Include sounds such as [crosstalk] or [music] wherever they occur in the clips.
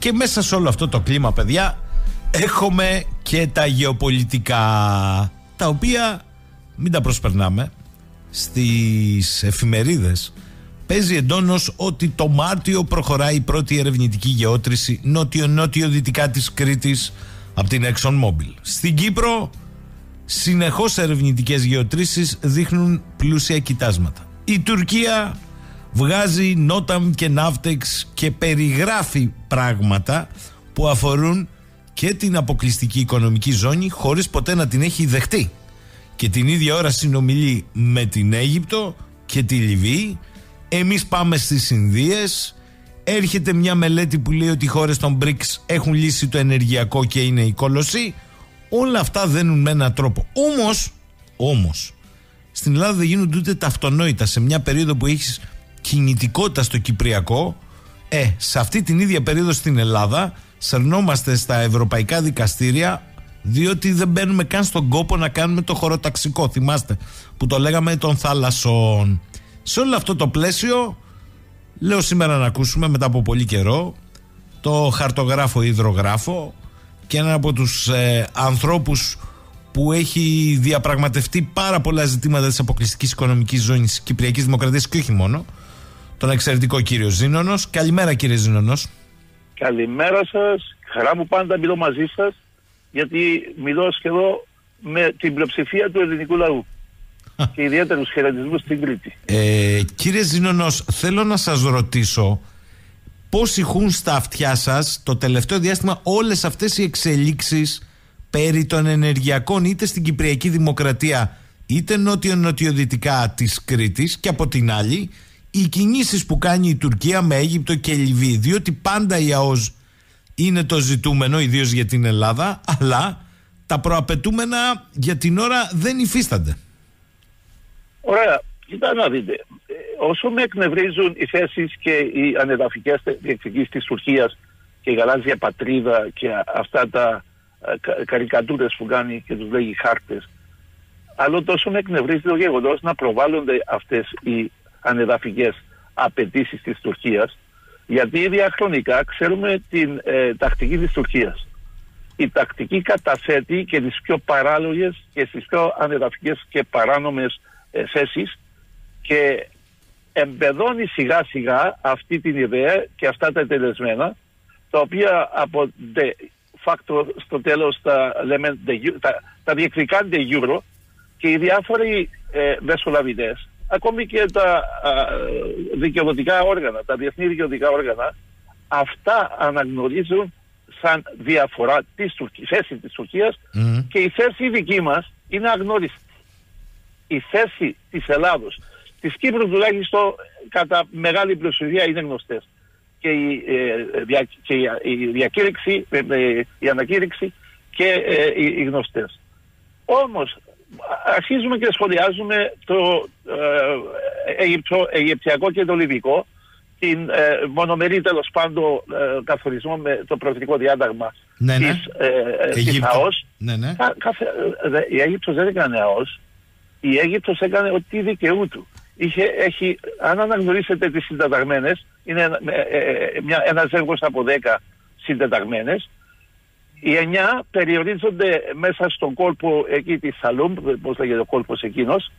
Και μέσα σε όλο αυτό το κλίμα, παιδιά, έχουμε και τα γεωπολιτικά, τα οποία μην τα προσπερνάμε στις εφημερίδες παίζει εντόνως ότι το Μάρτιο προχωράει η πρώτη ερευνητική γεώτρηση νότιο-νότιο-δυτικά της Κρήτης από την ExxonMobil. Στην Κύπρο συνεχώς ερευνητικές γεωτρήσεις δείχνουν πλούσια κοιτάσματα. Η Τουρκία βγάζει νόταμ και ναύτεξ και περιγράφει πράγματα που αφορούν και την αποκλειστική οικονομική ζώνη χωρίς ποτέ να την έχει δεχτεί. Και την ίδια ώρα συνομιλεί με την Αίγυπτο και τη Λιβύη. Εμείς πάμε στις Ινδίες. Έρχεται μια μελέτη που λέει ότι οι χώρες των BRICS έχουν λύσει το ενεργειακό και είναι η κόλωση. Όλα αυτά δένουν με έναν τρόπο. Όμως, όμως, στην Ελλάδα δεν γίνονται ούτε τα αυτονόητα σε μια περίοδο που έχεις κινητικότητα στο Κυπριακό. Ε, σε αυτή την ίδια περίοδο στην Ελλάδα σερνόμαστε στα ευρωπαϊκά δικαστήρια διότι δεν μπαίνουμε καν στον κόπο να κάνουμε το χωροταξικό. Θυμάστε που το λέγαμε των θάλασσων. Σε όλο αυτό το πλαίσιο, λέω σήμερα να ακούσουμε μετά από πολύ καιρό το χαρτογράφο υδρογράφο και έναν από τους ε, ανθρώπους που έχει διαπραγματευτεί πάρα πολλά ζητήματα της αποκλειστικής οικονομικής ζώνης Κυπριακής Δημοκρατίας και όχι μόνο, τον εξαιρετικό κύριο Ζήνονος. Καλημέρα κύριε Ζήνονος. Καλημέρα σας. Χαρά μου πάντα μιλώ μαζί σας γιατί μιλώ σχεδόν με την πλειοψηφία του ελληνικού λαού και ιδιαίτερους χαιρετισμούς στην Κρήτη. Ε, κύριε Ζήνονος, θέλω να σας ρωτήσω πώς ηχούν στα αυτιά σας το τελευταίο διάστημα όλες αυτές οι εξελίξεις περί των ενεργειακών είτε στην Κυπριακή Δημοκρατία είτε νότιο-νοτιοδυτικά της Κρήτης και από την άλλη οι κινήσεις που κάνει η Τουρκία με Αίγυπτο και Λιβύη διότι πάντα η ΑΟΣ είναι το ζητούμενο ιδίως για την Ελλάδα αλλά τα προαπαιτούμενα για την ώρα δεν υφίστανται. Ωραία. Κοιτά να δείτε. Ε, όσο με εκνευρίζουν οι θέσεις και οι ανεδαφικές διεκδικήσεις της Τουρκίας και η γαλάζια πατρίδα και αυτά τα ε, καρικατούρες που κάνει και τους λέγει χάρτες, άλλο τόσο με εκνευρίζει το γεγονός να προβάλλονται αυτές οι ανεδαφικές απαιτήσεις της Τουρκίας, γιατί διαχρονικά ξέρουμε την ε, τακτική της Τουρκίας. Η τακτική καταθέτει και τις πιο παράλογες και τι πιο ανεδαφικές και παράνομες ε, θέσεις και εμπεδώνει σιγά σιγά αυτή την ιδέα και αυτά τα τελεσμένα τα οποία από de facto στο τέλος τα, λέμε, τα, τα διεκδικάνε euro και οι διάφοροι ε, μεσολαβητές ακόμη και τα α, δικαιοδοτικά όργανα, τα διεθνή δικαιοδοτικά όργανα αυτά αναγνωρίζουν σαν διαφορά της θέση της Τουρκίας και η θέση δική μας είναι αγνώριστη η θέση της Ελλάδος, της Κύπρου τουλάχιστον κατά μεγάλη πλειοψηφία είναι γνωστές. Και η, ε, δια, και η, διακήρυξη, ε, ε, η ανακήρυξη και ε, οι, οι γνωστές. Όμως αρχίζουμε και σχολιάζουμε το Αιγυπτο, Αιγυπτιακό και το Λιβικό την ε, μονομερή τέλος πάντων καθορισμό με το προεδρικό διάταγμα ναι, ναι. της, ε, ΑΟΣ. Ναι, ναι. η Αίγυπτος δεν έκανε ΑΟΣ η Αίγυπτος έκανε ό,τι δικαιού του. Είχε, έχει, αν αναγνωρίσετε τις συντεταγμένες, είναι ε, ε, μια, ένας ζεύγος από 10 συντεταγμένες, οι εννιά περιορίζονται μέσα στον κόλπο εκεί της Σαλούμ, πώς λέγεται ο κόλπος εκείνος,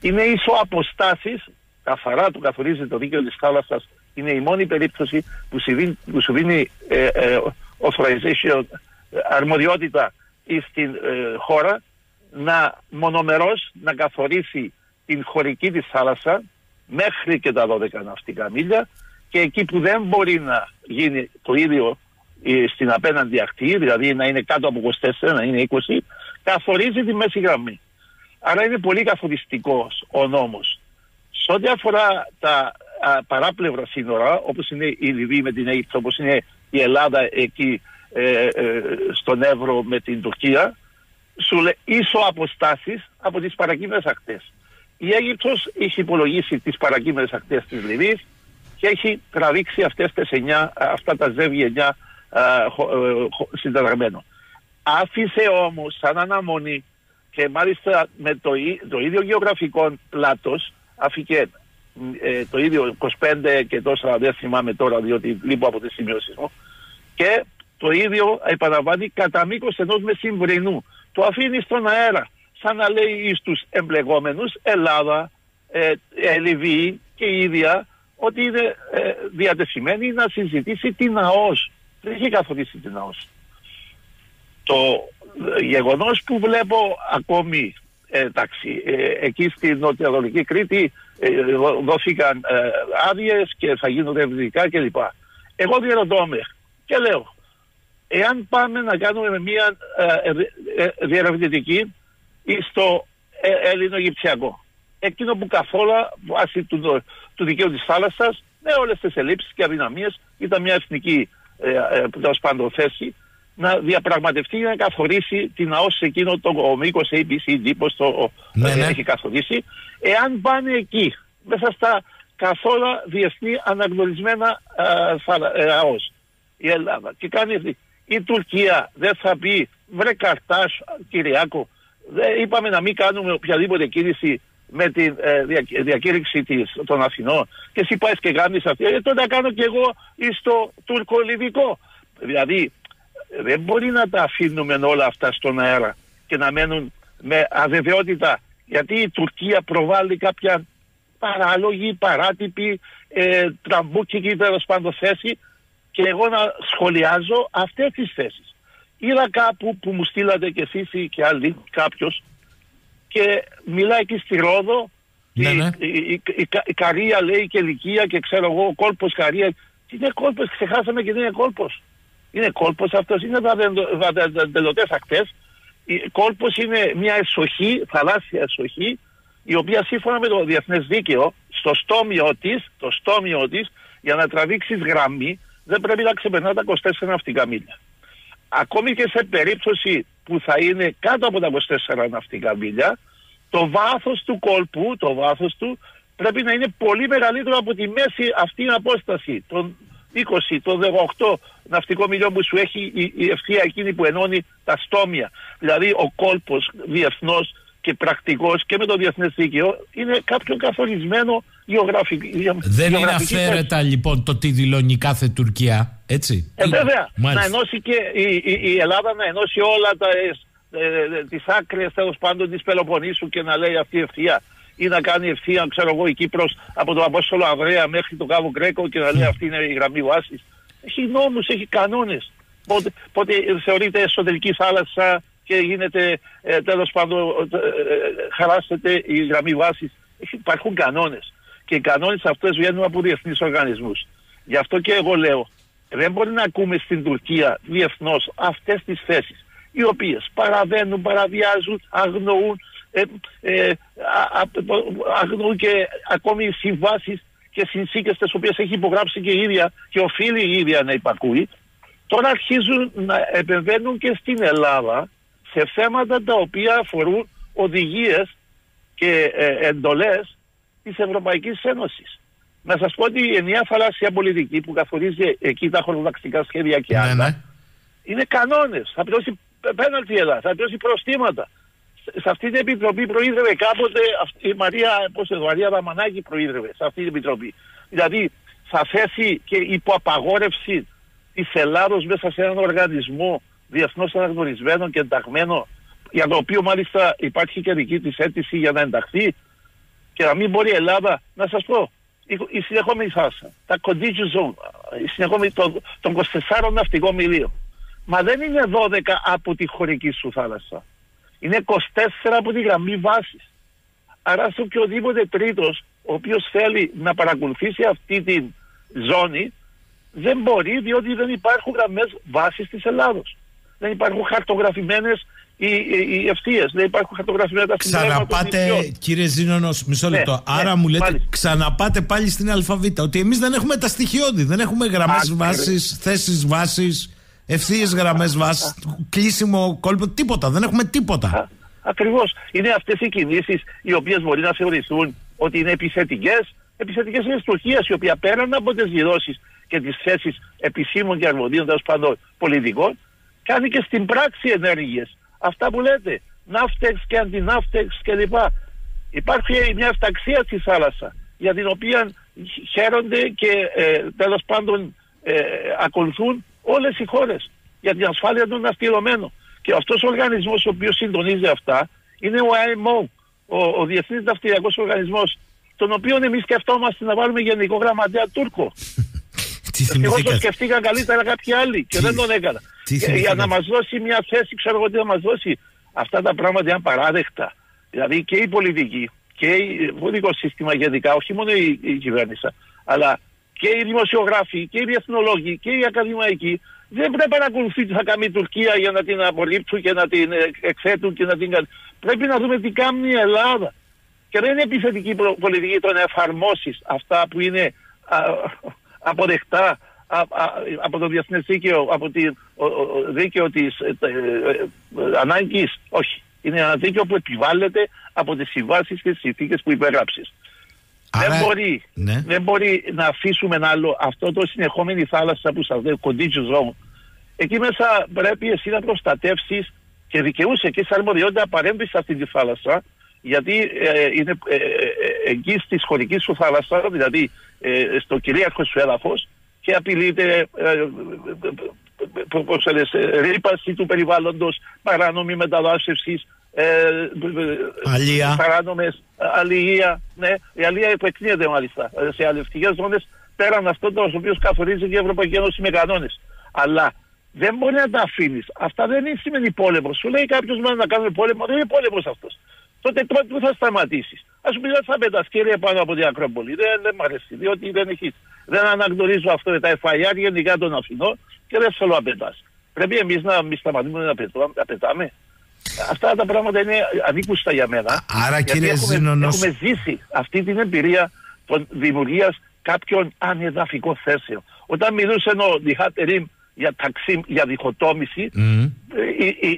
είναι ίσο αποστάσεις, καθαρά του καθορίζει το δίκαιο της θάλασσας, είναι η μόνη περίπτωση που σου δίνει, ε, ε, authorization, αρμοδιότητα στην ε, χώρα να μονομερός να καθορίσει την χωρική της θάλασσα μέχρι και τα 12 ναυτικά μίλια και εκεί που δεν μπορεί να γίνει το ίδιο ε, στην απέναντι ακτή, δηλαδή να είναι κάτω από 24, να είναι 20, καθορίζει τη μέση γραμμή. Άρα είναι πολύ καθοριστικός ο νόμος. Σε ό,τι αφορά τα α, παράπλευρα σύνορα, όπως είναι η Λιβύη με την Αίγυπτο, όπως είναι η Ελλάδα εκεί ε, ε, στον Εύρο με την Τουρκία, σου λέει ίσο αποστάσεις από τις παρακείμενες ακτές. Η Αίγυπτος έχει υπολογίσει τις παρακείμενες ακτές της Λιβύης και έχει τραβήξει αυτές τις εννιά, αυτά τα ζεύγια εννιά συνταγμένο. Άφησε όμως σαν αναμονή και μάλιστα με το, το ίδιο γεωγραφικό πλάτος αφήκε ε, το ίδιο 25 και τόσα δεν θυμάμαι τώρα διότι λείπω από τις σημειώσεις μου Και το ίδιο επαναλαμβάνει κατά μήκος ενός μεσημβρινού. Το αφήνει στον αέρα, σαν να λέει στου εμπλεγόμενους Ελλάδα, ε, ε, Λιβύη και η ίδια ότι είναι ε, διατεθειμένη να συζητήσει την ΑΟΣ. Δεν έχει καθορίσει την ΑΟΣ. Το γεγονός που βλέπω ακόμη ε, εντάξει, ε, εκεί στην Νοτιοανατολική Κρήτη ε, δόθηκαν ε, άδειες και θα γίνουν ερευνητικά κλπ. Εγώ διαρωτώ με και λέω, εάν πάμε να κάνουμε μια ε, διερευνητική στο Ελληνογυπτιακό, εκείνο που καθόλου βάσει του, του δικαίου της θάλασσας, με όλες τις ελλείψεις και αδυναμίες, ήταν μια εθνική ε, ε, θέση, να διαπραγματευτεί για να καθορίσει την ΑΟΣ σε εκείνο το μήκο ABCD, πώς το ναι, ναι. έχει καθορίσει, εάν πάνε εκεί, μέσα στα καθόλου διεθνή αναγνωρισμένα ε, ΑΟΣ, η Ελλάδα, και κάνει αυτή. Η Τουρκία δεν θα πει, βρε καρτάς, Κυριάκο, δεν είπαμε να μην κάνουμε οποιαδήποτε κίνηση με τη ε, διακήρυξη της, των Αθηνών και εσύ πάει και κάνεις αυτή, ε, τότε κάνω και εγώ στο τουρκολιβικό. Δηλαδή δεν μπορεί να τα αφήνουμε όλα αυτά στον αέρα και να μένουν με αβεβαιότητα γιατί η Τουρκία προβάλλει κάποια παράλογη, παράτυπη, ε, τραμπούκικη τέλος πάντων θέση και εγώ να σχολιάζω αυτές τις θέσεις. Είδα κάπου που μου στείλατε και εσείς και άλλοι κάποιος και μιλάει εκεί στη Ρόδο ναι, ναι. Η, η, η, η, Καρία λέει και Λυκία και ξέρω εγώ ο κόλπος Καρίας. Τι είναι κόλπος, ξεχάσαμε και δεν είναι κόλπος. Είναι κόλπος αυτός, είναι βαδεντελωτές ακτές. Κόλπος είναι μια εσοχή, θαλάσσια εσοχή, η οποία σύμφωνα με το διεθνές δίκαιο, στο στόμιο της, το στόμιο της, για να τραβήξεις γραμμή, δεν πρέπει να ξεπερνά τα 24 ναυτικά μίλια. Ακόμη και σε περίπτωση που θα είναι κάτω από τα 24 ναυτικά μίλια, το βάθος του κόλπου, το βάθος του, πρέπει να είναι πολύ μεγαλύτερο από τη μέση αυτή απόσταση των 20, το 18 ναυτικό μιλιό που σου έχει η, η ευθεία εκείνη που ενώνει τα στόμια. Δηλαδή ο κόλπος διεθνώς και πρακτικός και με το διεθνές δίκαιο είναι κάποιο καθορισμένο γεωγραφικό. Δεν είναι αφαίρετα λοιπόν το τι δηλώνει κάθε Τουρκία, έτσι; Ε, βέβαια. Να ενώσει και η, η, η, Ελλάδα να ενώσει όλα τα, ε, ε, τις άκρες τέλος πάντων της Πελοποννήσου και να λέει αυτή η ευθεία ή να κάνει ευθεία, ξέρω εγώ, η Κύπρος από το Απόστολο Αβραία μέχρι το Κάβο Γκρέκο και να λέει αυτή είναι η γραμμή βάση. Έχει νόμους, έχει κανόνες. Πότε, πότε θεωρείται εσωτερική θάλασσα και γίνεται ε, τέλος πάντων ε, ε, χαράσσεται η γραμμή βάσης. Υπάρχουν κανόνες. Και οι κανόνες αυτές βγαίνουν από διεθνείς οργανισμούς. Γι' αυτό και εγώ λέω, δεν μπορεί να ακούμε στην Τουρκία διεθνώς αυτές τις θέσεις οι οποίες παραβαίνουν, παραβιάζουν, αγνοούν, ε, ε, αγνοούν και ακόμη συμβάσεις και συνθήκες τις οποίες έχει υπογράψει και η ίδια και οφείλει η ίδια να υπακούει, τώρα αρχίζουν να επεμβαίνουν και στην Ελλάδα σε θέματα τα οποία αφορούν οδηγίες και ε, εντολές της Ευρωπαϊκής Ένωσης. Να σας πω ότι η ενιαία θαλάσσια πολιτική που καθορίζει εκεί τα χρονοταξικά σχέδια και ναι, άλλα ναι. είναι κανόνες. Θα πληρώσει πέναλτι Ελλάδα, θα πληρώσει προστήματα. Σε αυτή την επιτροπή προείδρευε κάποτε η Μαρία, πώς η Μαρία Δαμανάκη προείδρευε σε αυτή την επιτροπή. Δηλαδή θα θέσει και υποαπαγόρευση της Ελλάδος μέσα σε έναν οργανισμό διεθνώς αναγνωρισμένο και ενταγμένο για το οποίο μάλιστα υπάρχει και δική της αίτηση για να ενταχθεί και να μην μπορεί η Ελλάδα, να σας πω, η, η συνεχόμενη θάλασσα, τα condition zone, η συνεχόμενη των, των 24 ναυτικών μιλίων. Μα δεν είναι 12 από τη χωρική σου θάλασσα. Είναι 24 από τη γραμμή βάσης. Άρα στο οποιοδήποτε τρίτος ο οποίος θέλει να παρακολουθήσει αυτή τη ζώνη δεν μπορεί διότι δεν υπάρχουν γραμμές βάσης της Ελλάδος δεν υπάρχουν χαρτογραφημένες οι, οι, οι ευθείες, δεν υπάρχουν χαρτογραφημένα τα Ξαναπάτε, κύριε Ζήνονος, μισό ναι, λεπτό. Ναι, Άρα μου λέτε, μάλιστα. ξαναπάτε πάλι στην ΑΒ. Ότι εμείς δεν έχουμε τα στοιχειώδη. Δεν έχουμε γραμμές βάσης, θέσεις βάσης, ευθείες γραμμές βάσης, κλείσιμο κόλπο, τίποτα. Δεν έχουμε τίποτα. Ακριβώς. Είναι αυτές οι κινήσεις οι οποίες μπορεί να θεωρηθούν ότι είναι επιθετικές. Επιθετικές είναι τη Τουρκία, η οποία πέραν από τις δηλώσει και τις θέσεις επισήμων και αρμοδίων τέλος πάντων πολιτικών, κάνει και στην πράξη ενέργειες. Αυτά που λέτε, ναύτεξ και αντιναύτεξ κλπ. Υπάρχει μια αυταξία στη θάλασσα για την οποία χαίρονται και ε, τέλος πάντων ε, ακολουθούν όλες οι χώρες για την ασφάλεια των ναυτιλωμένων. Και αυτός ο οργανισμός ο οποίος συντονίζει αυτά είναι ο IMO, ο, ο Διεθνής Ναυτιλιακός Οργανισμός, τον οποίο εμείς σκεφτόμαστε να βάλουμε γενικό γραμματέα Τούρκο. Εγώ το σκεφτήκα καλύτερα κάποιοι άλλοι και δεν τον έκανα. Για να μας δώσει μια θέση, ξέρω εγώ τι να μας δώσει. Αυτά τα πράγματα είναι απαράδεκτα. Δηλαδή και η πολιτική και το πολιτικό σύστημα γενικά, όχι μόνο η, η κυβέρνηση, αλλά και οι δημοσιογράφοι και οι διεθνολόγοι και οι ακαδημαϊκοί δεν πρέπει να ακολουθεί τι θα κάνει η Τουρκία για να την απορρίψουν και να την εκθέτουν και να την... Πρέπει να δούμε τι κάνει η Ελλάδα. Και δεν είναι επιθετική πολιτική το να εφαρμόσεις αυτά που είναι α, αποδεκτά α, α, από το διεθνές δίκαιο, από το δίκαιο της ε, ε, ε, ανάγκης. Όχι. Είναι ένα δίκαιο που επιβάλλεται από τις συμβάσεις και τις συνθήκες που υπέγραψες. Δεν, μπορεί, ναι. δεν μπορεί να αφήσουμε ένα άλλο αυτό το συνεχόμενη θάλασσα που σα λέω, κοντίτσου δρόμου. Εκεί μέσα πρέπει εσύ να προστατεύσεις και δικαιούσε και σε αρμοδιότητα παρέμβεις σε αυτή τη θάλασσα, γιατί ε, είναι ε, ε, ε εκεί στη χωρική σου θάλασσα, δηλαδή ε, στο κυρίαρχο σου έδαφος, και απειλείται ε, ρήπαση του περιβάλλοντος, παράνομη μεταδάσευση, ε, Αλία. παράνομες αλληλεία. Ναι, η αλληλεία επεκτείνεται μάλιστα σε αλληλευτικές ζώνες πέραν αυτό το οποίο καθορίζει και η Ευρωπαϊκή Ένωση με κανόνες. Αλλά δεν μπορεί να τα αφήνεις. Αυτά δεν είναι σημαίνει πόλεμο. Σου λέει κάποιος μόνο να κάνουμε πόλεμο, δεν είναι πόλεμος αυτός. Τότε πού θα σταματήσεις. Α σου πει δεν θα πετάς κύριε πάνω από την Ακρόπολη. Δεν, δεν μ' αρέσει, διότι δεν έχει. Δεν αναγνωρίζω αυτό με τα FIR γενικά των Αθηνών και δεν θέλω να πετάς. Πρέπει εμείς να μην σταματήσουμε να, να πετάμε. Αυτά τα πράγματα είναι ανήκουστα για μένα. Άρα κύριε έχουμε, Ζήνονος... έχουμε ζήσει αυτή την εμπειρία των δημιουργίας κάποιων ανεδαφικών θέσεων. Όταν μιλούσε ο Διχάτερη για ταξί, για διχοτόμηση, mm.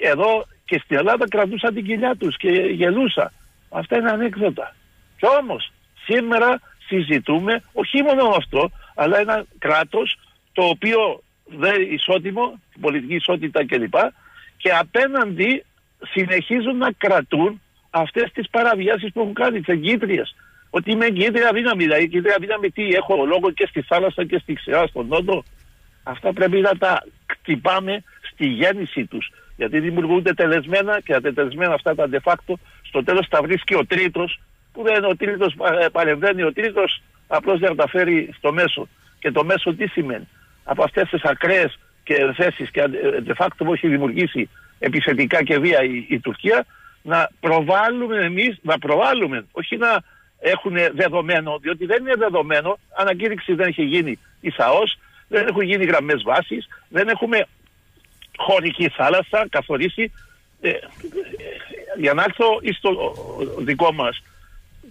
εδώ και στην Ελλάδα κρατούσαν την κοιλιά τους και γελούσα. Αυτά είναι ανέκδοτα. Και όμως σήμερα συζητούμε όχι μόνο αυτό, αλλά ένα κράτος το οποίο δεν ισότιμο, πολιτική ισότητα κλπ. Και απέναντι συνεχίζουν να κρατούν αυτές τις παραβιάσεις που έχουν κάνει, τις εγκύτριες. Ότι είμαι εγκύτρια δύναμη, δηλαδή εγκύτρια δύναμη τι έχω λόγο και στη θάλασσα και στη ξερά, στον νότο. Αυτά πρέπει να τα κτυπάμε στη γέννηση τους. Γιατί δημιουργούνται τελεσμένα και τα τελεσμένα αυτά τα de facto στο τέλος τα βρίσκει ο τρίτος που δεν είναι ο τρίτος ε, παρεμβαίνει, ο τρίτος απλώς δεν τα φέρει στο μέσο. Και το μέσο τι σημαίνει; Από αυτές τις ακραίες και θέσεις και ε, de facto που έχει δημιουργήσει επιθετικά και βία η, η Τουρκία να προβάλλουμε εμείς, να προβάλλουμε, όχι να έχουν δεδομένο, διότι δεν είναι δεδομένο, ανακήρυξη δεν έχει γίνει η ΣΑΟΣ, δεν έχουν γίνει γραμμές βάσης, δεν έχουμε χωρική θάλασσα καθορίσει. Ε, για να έρθω στο δικό μας,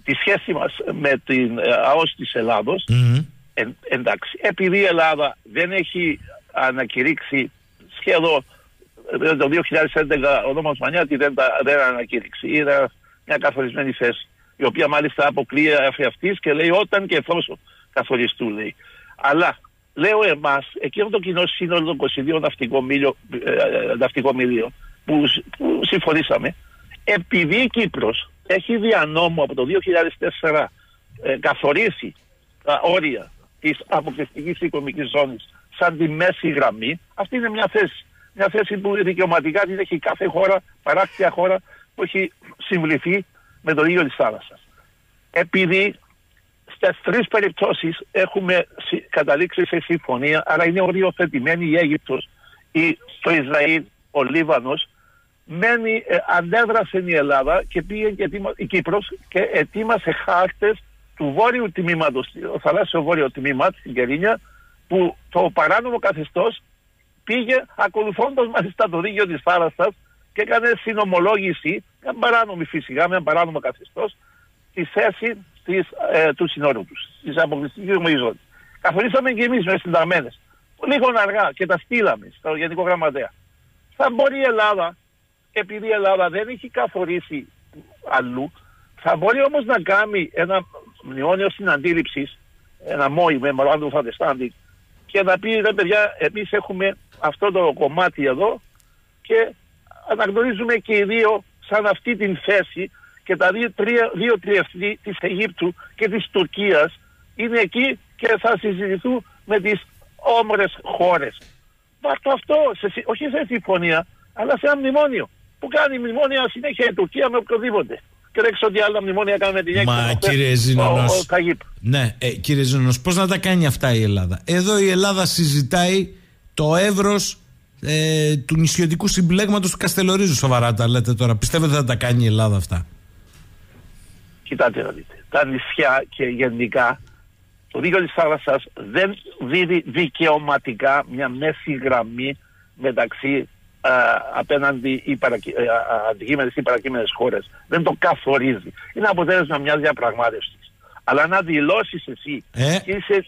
τη σχέση μας με την ε, ΑΟΣ της Ελλάδος, εντάξει, επειδή η Ελλάδα δεν έχει ανακηρύξει σχεδόν ε, το 2011 ο νόμος Μανιάτη δεν, δεν ανακήρυξε. Είναι μια καθορισμένη θέση, η οποία μάλιστα αποκλείει αυτής και λέει όταν και εφόσον καθοριστού λέει. Αλλά λέω εμάς, εκείνο το κοινό σύνολο των 22 ναυτικών, μίλιο, ε, ναυτικών μιλίων που, που συμφωνήσαμε, επειδή η Κύπρος έχει δια νόμου από το 2004 ε, καθορίσει τα όρια της αποκλειστικής οικονομικής ζώνης σαν τη μέση γραμμή, αυτή είναι μια θέση μια θέση που δικαιωματικά την έχει κάθε χώρα, παράκτια χώρα που έχει συμβληθεί με το ίδιο της θάλασσα. Επειδή στις τρεις περιπτώσεις έχουμε καταλήξει σε συμφωνία, αλλά είναι οριοθετημένη η Αίγυπτος, η, το Ισραήλ, ο Λίβανος, μένει, ε, αντέδρασε η Ελλάδα και πήγε και η Κύπρος και ετοίμασε χάρτες του βόρειου τμήματος, το θαλάσσιο βόρειο τμήμα, στην Κερίνια, που το παράνομο καθεστώς πήγε ακολουθώντας μάλιστα το δίκαιο της θάλασσας και έκανε συνομολόγηση, μια παράνομη φυσικά, μια παράνομο καθεστώς, τη θέση της, ε, του συνόρου τους, της αποκλειστικής ομοϊζόνη. Καθορίσαμε και εμείς μες συνταγμένες. Λίγο αργά και τα στείλαμε στο Γενικό Γραμματέα. Θα μπορεί η Ελλάδα, επειδή η Ελλάδα δεν έχει καθορίσει αλλού, θα μπορεί όμως να κάνει ένα μνημόνιο συναντήληψης, ένα MOI, Memorandum of Understanding, και να πει ρε παιδιά εμείς έχουμε αυτό το κομμάτι εδώ και αναγνωρίζουμε και οι δύο σαν αυτή την θέση και τα δύο, τρία, δύο τριευτή της Αιγύπτου και της Τουρκίας είναι εκεί και θα συζητηθούν με τις όμορες χώρες. Πάρ' αυτό, σε, όχι σε συμφωνία, αλλά σε ένα μνημόνιο. Που κάνει μνημόνια συνέχεια η Τουρκία με οποιοδήποτε. Και δεν ξέρω τι άλλα μνημόνια κάνουμε την έκθεση. Μα κύριε Ζήνονος, ναι, ε, κύριε Ζήνονος, πώς να τα κάνει αυτά η Ελλάδα; Εδώ η Ελλάδα συζητάει το εύρος ε, του νησιωτικού συμπλέγματος του Καστελορίζου σοβαρά τα λέτε τώρα. Πιστεύετε θα τα κάνει η Ελλάδα αυτά; Κοιτάτε να δείτε. Τα νησιά και γενικά το δίκαιο της θάλασσας δεν δίδει δικαιωματικά μια μέση γραμμή μεταξύ α, απέναντι ή παρακει, αντικείμενες ή παρακείμενες χώρες. Δεν το καθορίζει. Είναι αποτέλεσμα μιας διαπραγμάτευσης. Αλλά να δηλώσεις εσύ ε;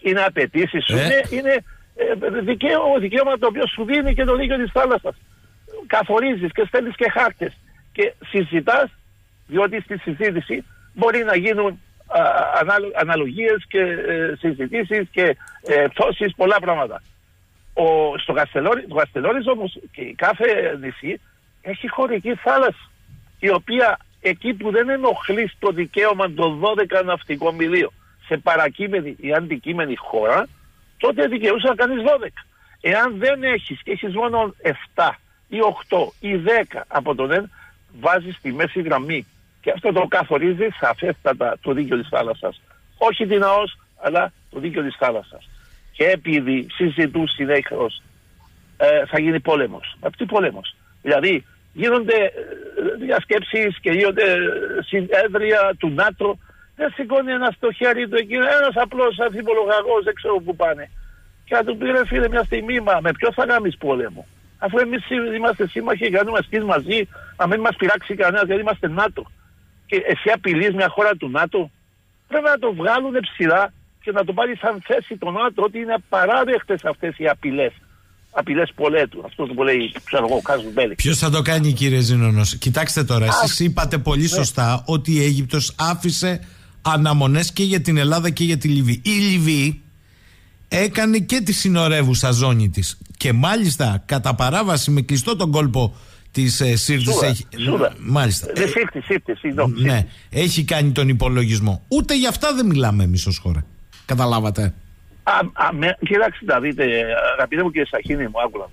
είναι απαιτήσεις σου, ε; είναι, είναι ε, δικαίωμα, δικαίωμα το οποίο σου δίνει και το δίκαιο της θάλασσας. Καθορίζεις και στέλνεις και χάρτες και συζητάς διότι στη συζήτηση μπορεί να γίνουν αναλογίες και ε, συζητήσεις και ε, πτώσεις, πολλά πράγματα. Ο, στο Καστελόρι, το όμως και κάθε νησί έχει χωρική θάλασσα η οποία εκεί που δεν ενοχλεί το δικαίωμα των 12 ναυτικών μιλίων σε παρακείμενη ή αντικείμενη χώρα τότε δικαιούσε να κάνεις 12. Εάν δεν έχεις και έχεις μόνο 7 ή 8 ή 10 από τον ΕΝ βάζεις τη μέση γραμμή και αυτό το καθορίζει σαφέστατα το δίκαιο της θάλασσας. Όχι την ΑΟΣ, αλλά το δίκαιο της θάλασσας. Και επειδή συζητούν συνέχως ε, θα γίνει πόλεμος. Μα τι πόλεμος; Δηλαδή γίνονται ε, διασκέψεις και γίνονται συνέδρια του ΝΑΤΟ. Δεν σηκώνει ένας στο χέρι του εκεί, ένας απλός ανθιπολογαγός, δεν ξέρω πού πάνε. Και θα του πει ρε φίλε μια στιγμή, μα με ποιο θα κάνεις πόλεμο; Αφού εμείς είμαστε σύμμαχοι, κάνουμε σκης μαζί, να μην μας πειράξει κανένας γιατί είμαστε ΝΑΤΟ και εσύ απειλείς μια χώρα του ΝΑΤΟ, πρέπει να το βγάλουν ψηλά και να το πάρει σαν θέση το ΝΑΤΟ ότι είναι απαράδεκτες αυτές οι απειλές. Απειλές πολέτου. Αυτός που λέει, ξέρω εγώ, Κάζου Μπέλη. Ποιος θα το κάνει, κύριε Ζήνονο. Κοιτάξτε τώρα, εσείς είπατε πολύ ναι. σωστά ότι η Αίγυπτος άφησε αναμονές και για την Ελλάδα και για τη Λιβύη. Η Λιβύη έκανε και τη συνορεύουσα ζώνη της. Και μάλιστα κατά παράβαση με κλειστό τον κόλπο τη ε, Σύρτη έχει. Σούρα. Μάλιστα. Δεν Σύρτη, Σύρτη, συγγνώμη. Ναι, έχει κάνει τον υπολογισμό. Ούτε για αυτά δεν μιλάμε εμείς ως χώρα. Καταλάβατε. Α, α, με, κοιτάξτε να δείτε, αγαπητέ μου κύριε Σαχίνη μου, άκου να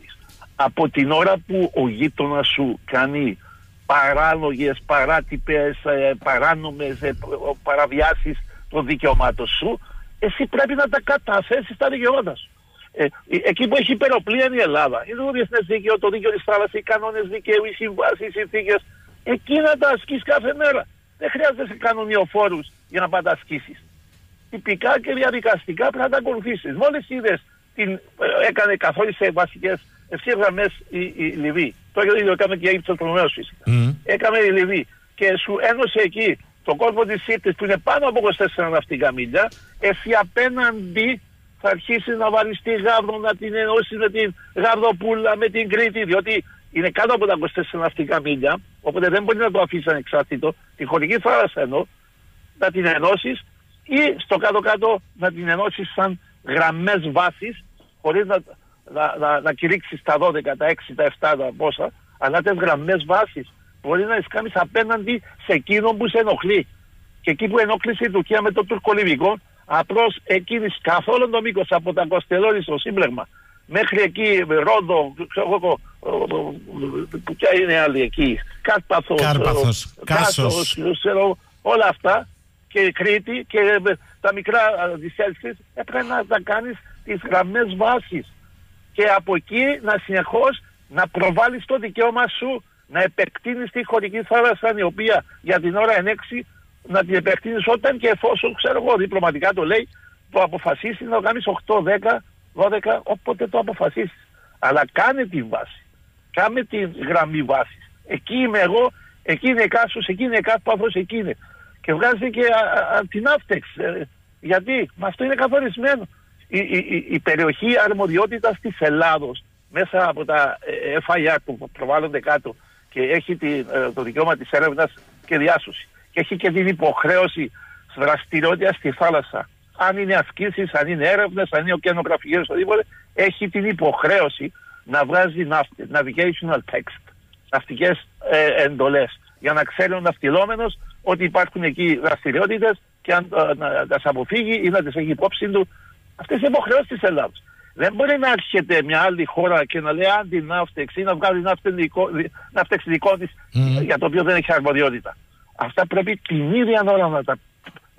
Από την ώρα που ο γείτονας σου κάνει παράλογες, παράτυπες, ε, παράνομες ε, παραβιάσεις των δικαιωμάτων σου, εσύ πρέπει να τα καταθέσεις τα δικαιώματα σου. Ε, ε, εκεί που έχει υπεροπλία είναι η Ελλάδα. Είναι το διεθνές δίκαιο, το δίκαιο της θάλασσας, οι κανόνες δικαίου, οι συμβάσεις, οι συνθήκες. Εκεί να τα ασκείς κάθε μέρα. Δεν χρειάζεται κανονιοφόρους για να πάντα ασκήσεις. Τυπικά και διαδικαστικά πρέπει να τα ακολουθήσεις. Μόλις είδες την ε, έκανε καθόρισε βασικές ευθείε γραμμές η, η Λιβύη. Το ίδιο έκανε και η Αίγυπτος προμονέω φυσικά. Mm. Έκαμε η Λιβύη και σου ένωσε εκεί το κόλπο της Σύρτης που είναι πάνω από 24 ναυτικά μίλια, εσύ απέναντι θα αρχίσει να βαριστεί γάβρο, να την ενώσει με την γαβδοπούλα, με την Κρήτη, διότι είναι κάτω από τα 24 ναυτικά μίλια, οπότε δεν μπορεί να το αφήσει ανεξάρτητο, τη χωρική θάλασσα ενώ, να την ενώσεις ή στο κάτω-κάτω να την ενώσεις σαν γραμμές βάσης, χωρίς να, να, να, να κηρύξεις τα 12, τα 6, τα 7, τα πόσα, αλλά τις γραμμές βάσης. Μπορεί να τις κάνεις απέναντι σε εκείνον που σε ενοχλεί. Και εκεί που ενόχλησε η Τουρκία με το τουρκολιβικό, απλώς εκείνης καθόλου το μήκος από τα Κοστελόρη στο σύμπλεγμα μέχρι εκεί Ρόδο, ξέρω εγώ, ποια είναι άλλη εκεί, Κάρπαθος, Κάρπαθος, Κάσος, ξέρω, όλα αυτά και Κρήτη και τα μικρά δισέλξεις έπρεπε να τα κάνεις τις γραμμές βάσεις και από εκεί να συνεχώς να προβάλλεις το δικαίωμα σου να επεκτείνεις τη χωρική θάλασσα η οποία για την ώρα ενέξει να την επεκτείνει όταν και εφόσον, ξέρω εγώ, διπλωματικά το λέει, το αποφασίσεις να το κάνεις 8, 10, 12, όποτε το αποφασίσεις. Αλλά κάνε τη βάση. Κάνε τη γραμμή βάσης. Εκεί είμαι εγώ, εκεί είναι κάσος, εκεί είναι κάσος, εκεί είναι. Και βγάζει και α, α, την άφτεξ. Ε, γιατί, μα αυτό είναι καθορισμένο. Η, η, η, περιοχή αρμοδιότητας της Ελλάδος μέσα από τα ε, FIR που προβάλλονται κάτω και έχει τη, ε, το δικαίωμα της έρευνας και διάσωσης και έχει και την υποχρέωση δραστηριότητα στη θάλασσα. Αν είναι ασκήσεις, αν είναι έρευνες, αν είναι ωκεανογραφικέ, οτιδήποτε, έχει την υποχρέωση να βγάζει navigational text, ναυτικές ε, εντολές, για να ξέρει ο ναυτιλόμενος ότι υπάρχουν εκεί δραστηριότητες και αν ε, να τις αποφύγει ή να τις έχει υπόψη του. Αυτές οι υποχρεώσεις της Ελλάδα. Δεν μπορεί να έρχεται μια άλλη χώρα και να λέει αν την ναύτεξη ή να βγάλει ναύτεξη δικό τη για το οποίο δεν έχει αρμοδιότητα. Αυτά πρέπει την ίδια ώρα να τα,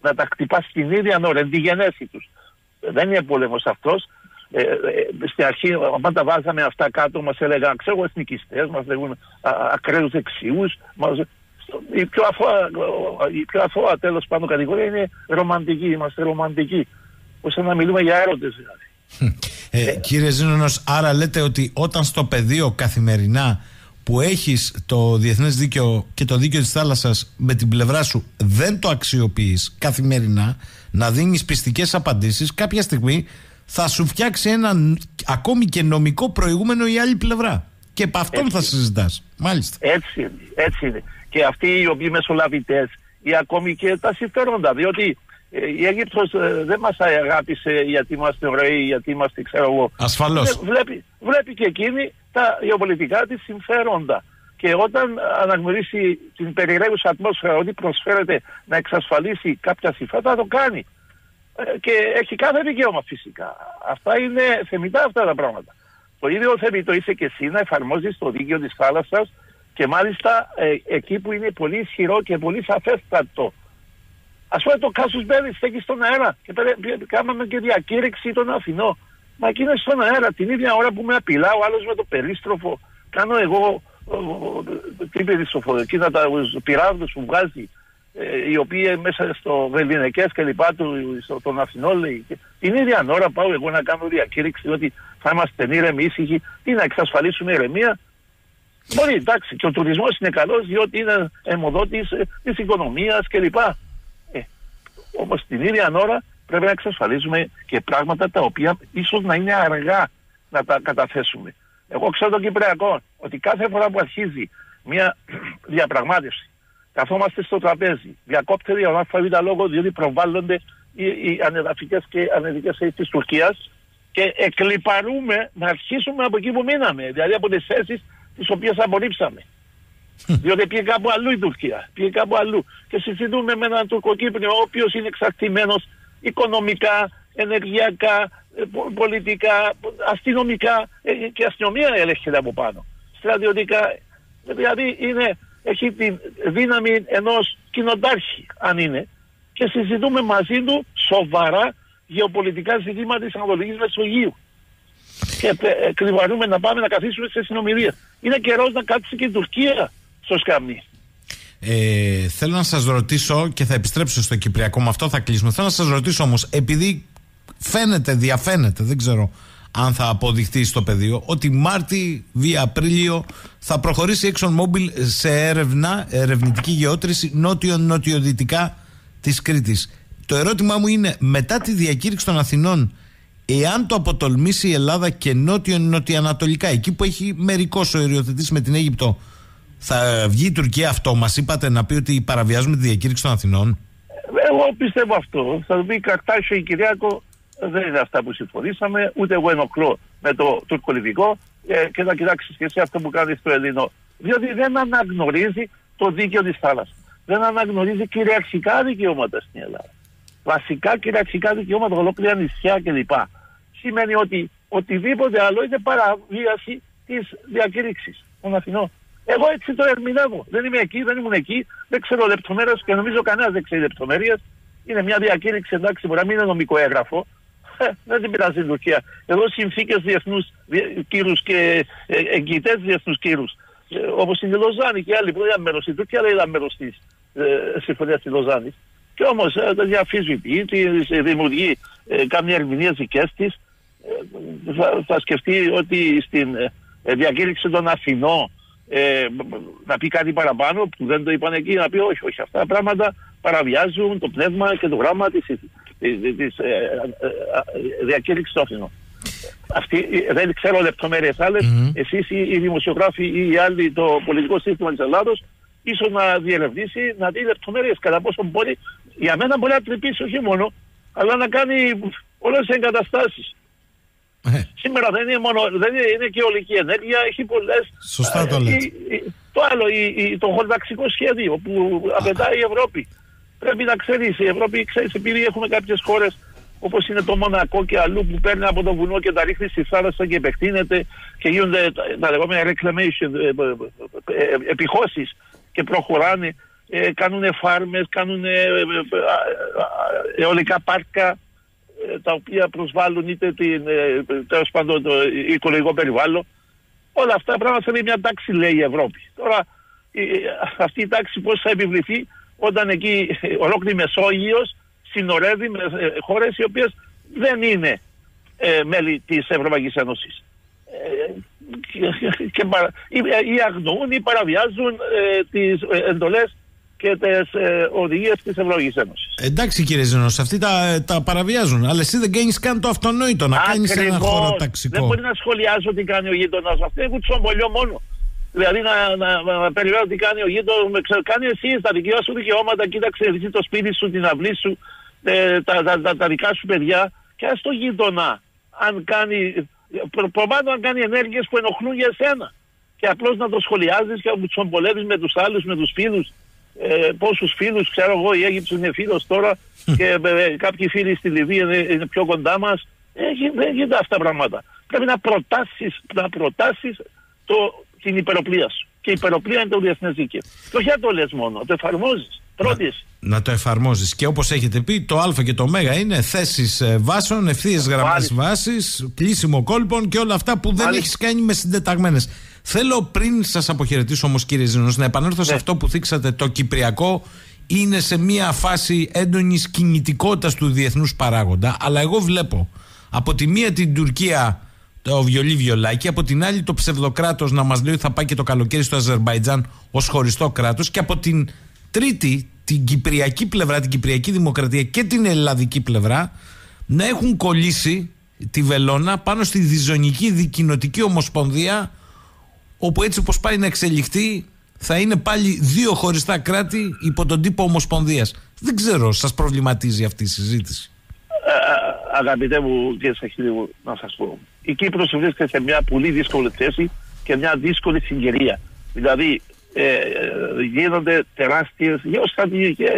να τα χτυπάς την ίδια ώρα, τη γενέση τους. Δεν είναι πόλεμος αυτός. Ε, ε, στην αρχή, όταν τα βάζαμε αυτά κάτω, μας έλεγαν ξέρω εθνικιστές, μας λέγουν ακραίους δεξιούς. Η πιο αθώα, η πιο αθώα τέλος πάντων κατηγορία είναι ρομαντική. Είμαστε ρομαντικοί. Όσο να μιλούμε για έρωτες δηλαδή. Ε, κύριε Ζήνονος, άρα λέτε ότι όταν στο πεδίο καθημερινά που έχεις το διεθνές δίκαιο και το δίκαιο της θάλασσας με την πλευρά σου δεν το αξιοποιείς καθημερινά να δίνεις πιστικές απαντήσεις κάποια στιγμή θα σου φτιάξει ένα ακόμη και νομικό προηγούμενο η άλλη πλευρά. Και από αυτόν θα συζητάς. Μάλιστα. Έτσι είναι, έτσι είναι. Και αυτοί οι οποίοι μεσολαβητές ή ακόμη και τα συμφέροντα διότι ε, η Αίγυπτος ε, δεν μας αγάπησε γιατί είμαστε ωραίοι, γιατί είμαστε ξέρω εγώ. Ασφαλώς. Ε, βλέπει, βλέπει και εκείνη τα γεωπολιτικά της συμφέροντα. Και όταν αναγνωρίσει την περιραίουσα ατμόσφαιρα ότι προσφέρεται να εξασφαλίσει κάποια συμφέροντα, θα το κάνει. Και έχει κάθε δικαίωμα φυσικά. Αυτά είναι θεμητά αυτά τα πράγματα. Το ίδιο θεμητό είσαι και εσύ να εφαρμόζεις το δίκαιο της θάλασσας και μάλιστα εκεί που είναι πολύ ισχυρό και πολύ σαφέστατο Α πούμε το Κάσου Μπέλη στέκει στον αέρα και κάναμε και διακήρυξη τον Αθηνό. Μα εκεί είναι στον αέρα την ίδια ώρα που με απειλά ο άλλος με το περίστροφο. Κάνω εγώ τι περίστροφο, εκείνα τα πυράδε που βγάζει, ε, οι οποίοι μέσα στο Βεληνικέ και λοιπά του, στο, τον Αθηνό λέει. την ίδια ώρα πάω εγώ να κάνω διακήρυξη ότι θα είμαστε ήρεμοι, ήσυχοι, τι να εξασφαλίσουμε ηρεμία. Μπορεί, εντάξει, και ο τουρισμός είναι καλός διότι είναι αιμοδότης ε, της οικονομίας κλπ. Όμως την ίδια ώρα πρέπει να εξασφαλίσουμε και πράγματα τα οποία ίσως να είναι αργά να τα καταθέσουμε. Εγώ ξέρω τον Κυπριακό ότι κάθε φορά που αρχίζει μια [clears throat] διαπραγμάτευση, καθόμαστε στο τραπέζι, διακόπτεται για ένα λόγο διότι προβάλλονται οι, οι ανεδαφικές και ανεδικές θέσεις της Τουρκίας και εκλυπαρούμε να αρχίσουμε από εκεί που μείναμε, δηλαδή από τις θέσεις τις οποίες απορρίψαμε. [laughs] Διότι πήγε κάπου αλλού η Τουρκία. Πήγε κάπου αλλού. Και συζητούμε με έναν Τουρκοκύπριο, ο οποίος είναι εξαρτημένος οικονομικά, ενεργειακά, ε, πολιτικά, αστυνομικά ε, και αστυνομία ελέγχεται από πάνω. Στρατιωτικά. Δηλαδή είναι, έχει τη δύναμη ενός κοινοτάρχη, αν είναι. Και συζητούμε μαζί του σοβαρά γεωπολιτικά ζητήματα της Ανατολικής Μεσογείου. Και ε, κρυβαρούμε να πάμε να καθίσουμε σε συνομιλία. Είναι καιρός να κάτσει και η Τουρκία στο σκάμι. Ε, θέλω να σας ρωτήσω και θα επιστρέψω στο Κυπριακό με αυτό θα κλείσουμε θέλω να σας ρωτήσω όμως επειδή φαίνεται, διαφαίνεται δεν ξέρω αν θα αποδειχτεί στο πεδίο ότι Μάρτι βία Απρίλιο θα προχωρήσει η ExxonMobil σε έρευνα, ερευνητική γεώτρηση νότιο-νοτιοδυτικά της Κρήτης το ερώτημά μου είναι μετά τη διακήρυξη των Αθηνών εάν το αποτολμήσει η Ελλάδα και νότιο-νοτιοανατολικά εκεί που έχει μερικώς ο με την Αίγυπτο θα βγει η Τουρκία αυτό, μας είπατε να πει ότι παραβιάζουμε τη διακήρυξη των Αθηνών; Εγώ πιστεύω αυτό. Θα πει Καρτάσιο η Κυριάκο δεν είναι αυτά που συμφωνήσαμε, ούτε εγώ ενοχλώ με το τουρκολιβικό ε, και να κοιτάξεις και εσύ αυτό που κάνεις στο Ελληνό. Διότι δεν αναγνωρίζει το δίκαιο της θάλασσας. Δεν αναγνωρίζει κυριαρχικά δικαιώματα στην Ελλάδα. Βασικά κυριαρχικά δικαιώματα, ολόκληρα νησιά κλπ. Σημαίνει ότι οτιδήποτε άλλο είναι παραβίαση της διακήρυξης των Αθηνών. Εγώ έτσι το ερμηνεύω. Δεν είμαι εκεί, δεν ήμουν εκεί, δεν ξέρω λεπτομέρειες και νομίζω κανένας δεν ξέρει λεπτομέρειες. Είναι μια διακήρυξη, εντάξει, μπορεί να μην είναι νομικό έγγραφο. Ε, δεν την πειράζει η Τουρκία. Εδώ συνθήκες διεθνούς κύρους και ε, εγγυητές διεθνούς κύρους. Ε, Όπως είναι η Λοζάνη και άλλοι που δεν ήταν μέρος. Η Τουρκία δεν ήταν μέρος της ε, συμφωνίας της Λοζάνης. Και όμως ε, τα διαφύζει, τη δημιουργεί ε, κάνει ερμηνείες δικές της. Ε, θα, θα σκεφτεί ότι στην ε, διακήρυξη των Αθηνών ε, να πει κάτι παραπάνω που δεν το είπαν εκεί, να πει όχι, όχι, αυτά τα πράγματα παραβιάζουν το πνεύμα και το γράμμα της, της, ε, ε, διακήρυξης του Αθηνών. Αυτή, δεν ξέρω λεπτομέρειες άλλες. Mm-hmm. Εσείς οι, δημοσιογράφοι ή οι άλλοι, το πολιτικό σύστημα της Ελλάδος, ίσως να διερευνήσει, να δει λεπτομέρειες κατά πόσο μπορεί. Για μένα μπορεί να τρυπήσει όχι μόνο, αλλά να κάνει όλε τι εγκαταστάσεις. Ε. Σήμερα δεν είναι μόνο, δεν είναι, είναι και ολική ενέργεια, έχει πολλέ. Σωστά το λέτε. Το άλλο, η, το χωρταξικό σχέδιο που απαιτάει η Ευρώπη. Πρέπει να ξέρει, η Ευρώπη, ξέρει, επειδή έχουμε κάποιε χώρε όπως είναι το Μονακό και αλλού που παίρνει από το βουνό και τα ρίχνει στη θάλασσα και επεκτείνεται και γίνονται τα λεγόμενα reclamation, ε, ε, ε, επιχώσεις και προχωράνε, κάνουν φάρμες, κάνουν αιωλικά πάρκα τα οποία προσβάλλουν είτε την, τέλος πάντων το οικολογικό περιβάλλον. Όλα αυτά πράγματα θέλει μια τάξη λέει η Ευρώπη. Τώρα αυτή η τάξη πώς θα επιβληθεί όταν εκεί ολόκληρη Μεσόγειος συνορεύει με ε, χώρες οι οποίες δεν είναι ε, μέλη της Ευρωπαϊκής Ένωσης. Ε, και, ή, αγνοούν ή παραβιάζουν ε, τις εντολές και τις ε, οδηγίες της Ευρωπαϊκής Ένωσης. Εντάξει κύριε Ζενό, αυτοί τα, τα παραβιάζουν. Αλλά εσύ δεν κάνεις καν το αυτονόητο να κάνεις ένα χώρο ταξικό. Δεν μπορεί να σχολιάζω τι κάνει ο γείτονας. Αυτό έχουν τσομπολιό μόνο. Δηλαδή να, να, να περιμένω τι κάνει ο γείτονας. Κάνει εσύ τα δικιά σου δικαιώματα, κοίταξε εσύ το σπίτι σου, την αυλή σου, ε, τα, τα, τα, τα, δικά σου παιδιά και ας το γείτονα αν κάνει, προβάλλον αν κάνει ενέργειες που ενοχλούν για εσένα και απλώς να το σχολιάζεις και να τσομπολεύεις με τους άλλους, με τους φίλους ε, πόσους φίλους ξέρω εγώ η Αίγυπτος είναι φίλος τώρα και ε, κάποιοι φίλοι στη Λιβύη είναι, είναι πιο κοντά μας. Ε, δεν γίνεται αυτά τα πράγματα. Πρέπει να προτάσεις, να προτάσεις το, την υπεροπλία σου. Και η υπεροπλία είναι το διεθνές δίκαιο. Και όχι να το λες μόνο, το εφαρμόζεις πρώτης να το εφαρμόζεις. Και όπως έχετε πει το α και το ω είναι θέσεις ε, βάσεων, ευθείες γραμμές βάσης κλείσιμο κόλπων και όλα αυτά που δεν έχεις κάνει με συντεταγμένες Θέλω πριν σας αποχαιρετήσω όμως, κύριε Ζήνος, να επανέλθω σε ναι. αυτό που θίξατε. Το Κυπριακό είναι σε μια φάση έντονης κινητικότητας του διεθνούς παράγοντα. Αλλά εγώ βλέπω από τη μία την Τουρκία το βιολί βιολάκι, από την άλλη το ψευδοκράτος να μας λέει ότι θα πάει και το καλοκαίρι στο Αζερβαϊτζάν ως χωριστό κράτος και από την τρίτη την κυπριακή πλευρά, την κυπριακή δημοκρατία και την ελλαδική πλευρά να έχουν κολλήσει τη βελόνα πάνω στη διζωνική δικοινοτική ομοσπονδία όπου έτσι όπως πάει να εξελιχθεί θα είναι πάλι δύο χωριστά κράτη υπό τον τύπο Ομοσπονδίας. Δεν ξέρω, σας προβληματίζει αυτή η συζήτηση. Ε, αγαπητέ μου κύριε Σαχίδη μου, να σας πω. Η Κύπρος βρίσκεται σε μια πολύ δύσκολη θέση και μια δύσκολη συγκυρία. Δηλαδή ε, γίνονται τεράστιες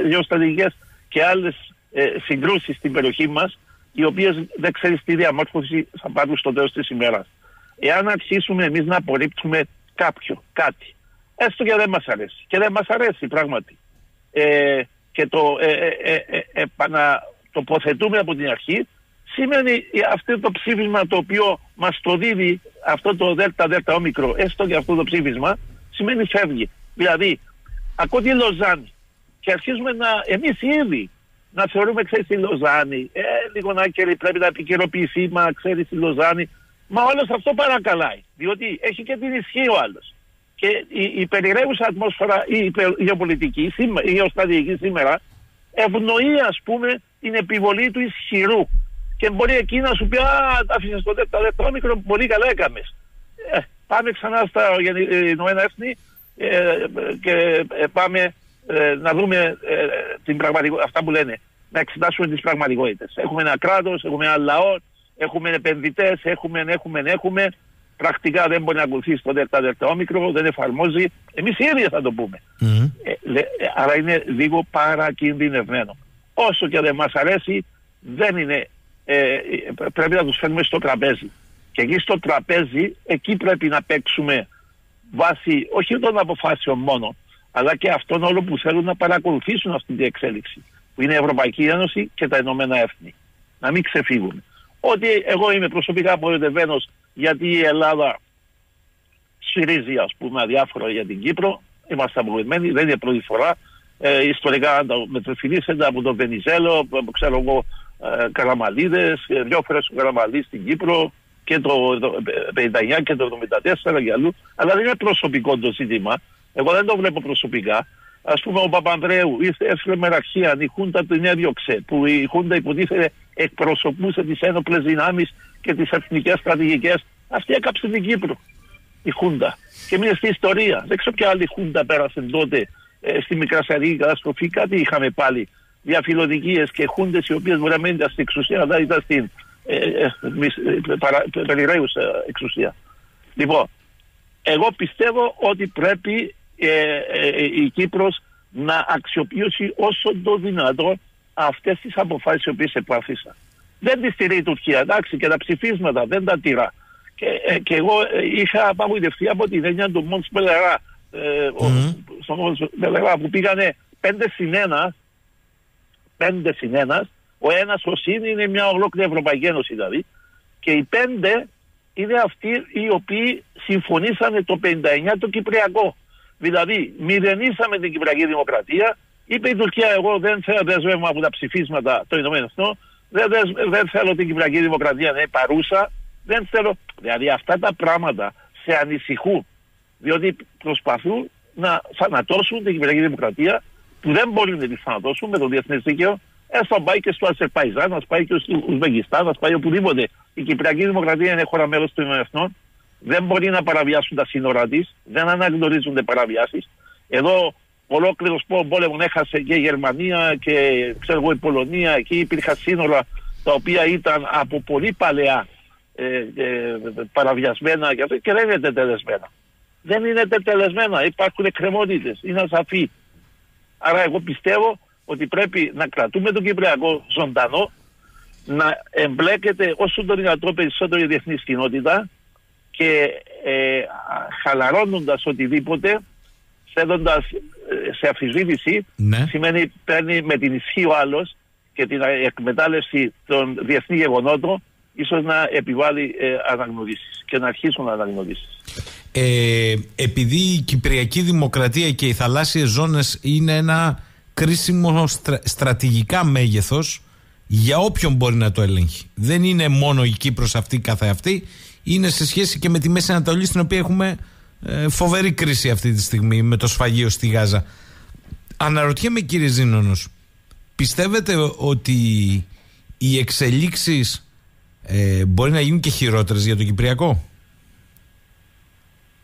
γεωστρατηγικές και άλλες ε, συγκρούσεις στην περιοχή μας οι οποίες δεν ξέρεις τι διαμόρφωση θα πάρουν στο τέλος της ημέρας εάν αρχίσουμε εμείς να απορρίπτουμε κάποιο, κάτι, έστω και δεν μας αρέσει, και δεν μας αρέσει πράγματι, ε, και το ε, ε, ε, επανατοποθετούμε από την αρχή, σημαίνει αυτό το ψήφισμα το οποίο μας το δίδει αυτό το ΔΕΛΤΑ ΔΕΛΤΑ όμικρο, έστω και αυτό το ψήφισμα, σημαίνει φεύγει. Δηλαδή, ακούω τη Λοζάνη και αρχίζουμε να, εμείς ήδη, να θεωρούμε, ξέρεις, τη Λοζάνη, ε, λίγο να πρέπει να επικαιροποιηθεί, μα ξέρεις, τη Λοζάνη, Μα όλο αυτό παρακαλάει. Διότι έχει και την ισχύ ο άλλος. Και η, η περιραίουσα ατμόσφαιρα, η, η γεωπολιτική, η γεωστρατηγική σήμερα, ευνοεί ας πούμε την επιβολή του ισχυρού. Και μπορεί εκεί να σου πει, Α, άφησες το δεύτερο μικρό, πολύ καλά έκαμες. Ε, πάμε ξανά στα Ηνωμένα Έθνη ε, και ε, πάμε ε, να δούμε ε, την πραγματικότητα, αυτά που λένε, να εξετάσουμε τις πραγματικότητες. Έχουμε ένα κράτος, έχουμε ένα λαό, έχουμε επενδυτές, έχουμε, έχουμε, έχουμε. Πρακτικά δεν μπορεί να ακολουθήσει το ΔΕΛΤΑ ΔΕΛΤΑ όμικρο, δεν εφαρμόζει. Εμείς οι ίδιοι θα το πούμε. Mm-hmm. Ε, ε, άρα είναι λίγο παρακινδυνευμένο. Όσο και δεν μας αρέσει, δεν είναι. Ε, πρέπει να τους φέρνουμε στο τραπέζι. Και εκεί στο τραπέζι, εκεί πρέπει να παίξουμε βάσει όχι των αποφάσεων μόνο, αλλά και αυτών όλων που θέλουν να παρακολουθήσουν αυτή την εξέλιξη, που είναι η Ευρωπαϊκή Ένωση και τα Ηνωμένα Έθνη. Να μην ξεφύγουν ότι εγώ είμαι προσωπικά απογοητευμένος γιατί η Ελλάδα σφυρίζει ας πούμε αδιάφορα για την Κύπρο. Είμαστε απογοητευμένοι, δεν είναι πρώτη φορά. Ε, ιστορικά μετροφιλήσετε από τον Βενιζέλο, ξέρω εγώ, ε, Καραμαλίδες, ε, δυο φορές ο Καραμαλής στην Κύπρο και το 59 και το 74 και αλλού. Αλλά δεν είναι προσωπικό το ζήτημα. Εγώ δεν το βλέπω προσωπικά. Α πούμε, ο Παπανδρέου έφερε μεραρχία, η Χούντα την έδιωξε, που η Χούντα υποτίθεται εκπροσωπούσε τις ένοπλες δυνάμεις και τις εθνικές στρατηγικές. Αυτή έκαψε την Κύπρο, η Χούντα. Και μείνε στη ιστορία. Δεν ξέρω ποια άλλη Χούντα πέρασε τότε ε, στη Μικρασιατική καταστροφή. Κάτι είχαμε πάλι. Διαφιλοδικίες και Χούντες οι οποίες μπορεί να μην ήταν στην εξουσία, αλλά ήταν στην ε, ε, ε, ε εξουσία. Λοιπόν, εγώ πιστεύω ότι πρέπει ε, ε, η Κύπρος να αξιοποιήσει όσο το δυνατό αυτές τις αποφάσεις οι οποίες επάφησαν. Δεν τη στηρεί η Τουρκία. Εντάξει, και τα ψηφίσματα δεν τα τηρά. Και, ε, και εγώ ε, είχα απαγοητευτεί από την έννοια του Μόντ Μπελερά. Ε, mm-hmm. Στο Μόντ Μπελερά που πήγανε 5 συν 1, 5 συν 1, ο ένας ο ΣΥΝ είναι μια ολόκληρη Ευρωπαϊκή Ένωση δηλαδή, και οι πέντε είναι αυτοί οι οποίοι συμφωνήσανε το 59 το Κυπριακό. Δηλαδή, μηδενίσαμε την Κυπριακή Δημοκρατία, είπε η Τουρκία, εγώ δεν θέλω δεσμεύμα από τα ψηφίσματα το Ηνωμένο αυτό, δεν, δεν θέλω την Κυπριακή Δημοκρατία να είναι παρούσα, δεν θέλω. Δηλαδή, αυτά τα πράγματα σε ανησυχούν, διότι προσπαθούν να θανατώσουν την Κυπριακή Δημοκρατία, που δεν μπορεί να τη θανατώσουν με το διεθνές δίκαιο, έστω πάει και στο Αζερπαϊζάν, να πάει και στο Ουσβεγιστάν, να πάει οπουδήποτε. Η Κυπριακή Δημοκρατία είναι χώρα μέλος των Ηνωμένων δεν μπορεί να παραβιάσουν τα σύνορά της, δεν αναγνωρίζονται παραβιάσεις. Εδώ ολόκληρος πόλεμο έχασε και η Γερμανία και ξέρω εγώ η Πολωνία. Εκεί υπήρχαν σύνορα τα οποία ήταν από πολύ παλαιά ε, ε, παραβιασμένα και, και δεν είναι τετελεσμένα. Δεν είναι τετελεσμένα, υπάρχουν εκκρεμότητες, είναι ασαφή. Άρα εγώ πιστεύω ότι πρέπει να κρατούμε τον Κυπριακό ζωντανό, να εμπλέκεται όσο το δυνατό περισσότερο η διεθνής κοινότητα και ε, χαλαρώνοντας οτιδήποτε, θέτοντας ε, σε αφισβήτηση, ναι. σημαίνει παίρνει με την ισχύ ο άλλος και την εκμετάλλευση των διεθνή γεγονότων ίσως να επιβάλλει ε, αναγνωρίσεις και να αρχίσουν αναγνωρίσεις. Ε, επειδή η Κυπριακή Δημοκρατία και οι θαλάσσιες ζώνες είναι ένα κρίσιμο στρατηγικά μέγεθος για όποιον μπορεί να το ελέγχει. Δεν είναι μόνο η Κύπρος αυτή καθεαυτή, είναι σε σχέση και με τη Μέση Ανατολή στην οποία έχουμε ε, φοβερή κρίση αυτή τη στιγμή με το σφαγείο στη Γάζα. Αναρωτιέμαι κύριε Ζήνονος, πιστεύετε ότι οι εξελίξεις ε, μπορεί να γίνουν και χειρότερες για το Κυπριακό;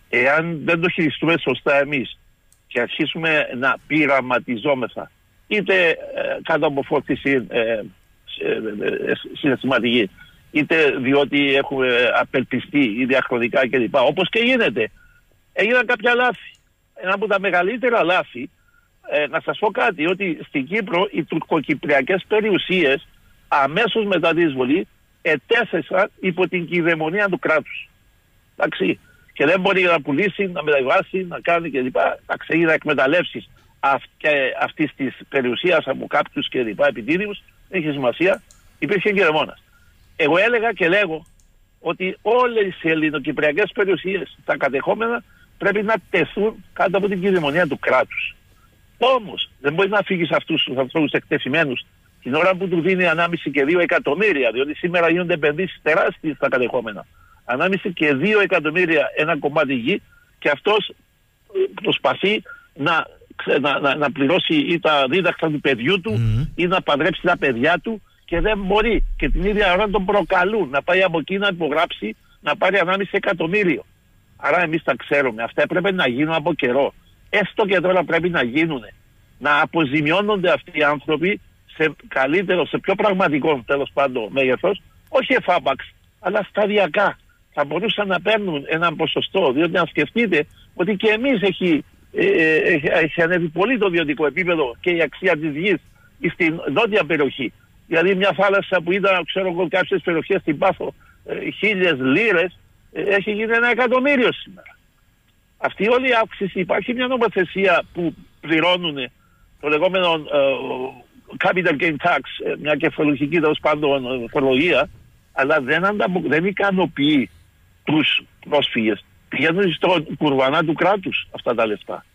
Εάν δεν το χειριστούμε σωστά εμείς και αρχίσουμε να πειραματιζόμεθα είτε ε, κάτω από φόρτιση ε, ε, ε, συναισθηματική είτε διότι έχουμε απελπιστεί ή διαχρονικά κλπ. Όπως και γίνεται. Έγιναν κάποια λάθη. Ένα από τα μεγαλύτερα λάθη, ε, να σας πω κάτι, ότι στην Κύπρο οι τουρκοκυπριακές περιουσίες αμέσως μετά τη εισβολή ετέθεσαν υπό την κυδαιμονία του κράτους. Εντάξει. Και δεν μπορεί να πουλήσει, να μεταβάσει, να κάνει κλπ. Εντάξει, έγιναν εκμεταλλεύσεις αυτής της περιουσίας από κάποιους κλπ. επιτήρηου. Δεν έχει σημασία. Υπήρχε και εγώ έλεγα και λέγω ότι όλες οι ελληνοκυπριακές περιουσίες, τα κατεχόμενα, πρέπει να τεθούν κάτω από την κυδαιμονία του κράτους. Όμως δεν μπορείς να φύγεις σε αυτούς τους ανθρώπους εκτεθειμένους την ώρα που του δίνει ανάμιση και δύο εκατομμύρια, διότι σήμερα γίνονται επενδύσεις τεράστιες στα κατεχόμενα. Ανάμιση και δύο εκατομμύρια ένα κομμάτι γη και αυτός προσπαθεί να, να, να, να πληρώσει ή τα δίδαξα του παιδιού του mm. ή να παντρέψει τα παιδιά του και δεν μπορεί. Και την ίδια ώρα τον προκαλούν να πάει από εκεί να υπογράψει να πάρει ανάμιση εκατομμύριο. Άρα εμείς τα ξέρουμε. Αυτά έπρεπε να γίνουν από καιρό. Έστω και τώρα πρέπει να γίνουν. Να αποζημιώνονται αυτοί οι άνθρωποι σε καλύτερο, σε πιο πραγματικό τέλος πάντων μέγεθος, όχι εφάπαξ, αλλά σταδιακά. Θα μπορούσαν να παίρνουν ένα ποσοστό, διότι να σκεφτείτε ότι και εμείς έχει, ε, ε, έχει, έχει ανέβει πολύ το βιωτικό επίπεδο και η αξία της γης στην νότια περιοχή. Δηλαδή μια θάλασσα που ήταν, ξέρω εγώ, κάποιες περιοχές στην Πάθο, ε, χίλιες λίρες, ε, έχει γίνει ένα εκατομμύριο σήμερα. Αυτή όλη η αύξηση, υπάρχει μια νομοθεσία που πληρώνουν το λεγόμενο ε, capital gain tax, ε, μια κεφαλουχική τέλος πάντων φορολογία, αλλά δεν, ανταπο, δεν ικανοποιεί τους πρόσφυγες. Πηγαίνουν στο κουρβανά του κράτους αυτά τα λεφτά.